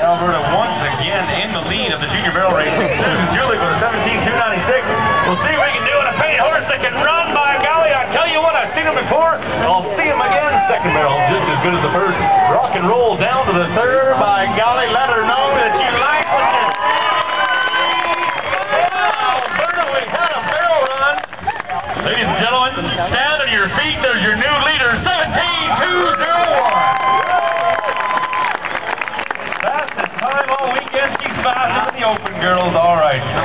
Alberta once again in the lead of the junior barrel racing. Susan Julie with a 17.296. We'll see if we can do it. A paint horse that can run by golly. I tell you what, I've seen him before. I'll see him again. Second barrel just as good as the first. Rock and roll down to the third. By golly, let her know that you like what you. Alberta, we had a barrel run. Ladies and gentlemen, stand on your feet. There's your 17201.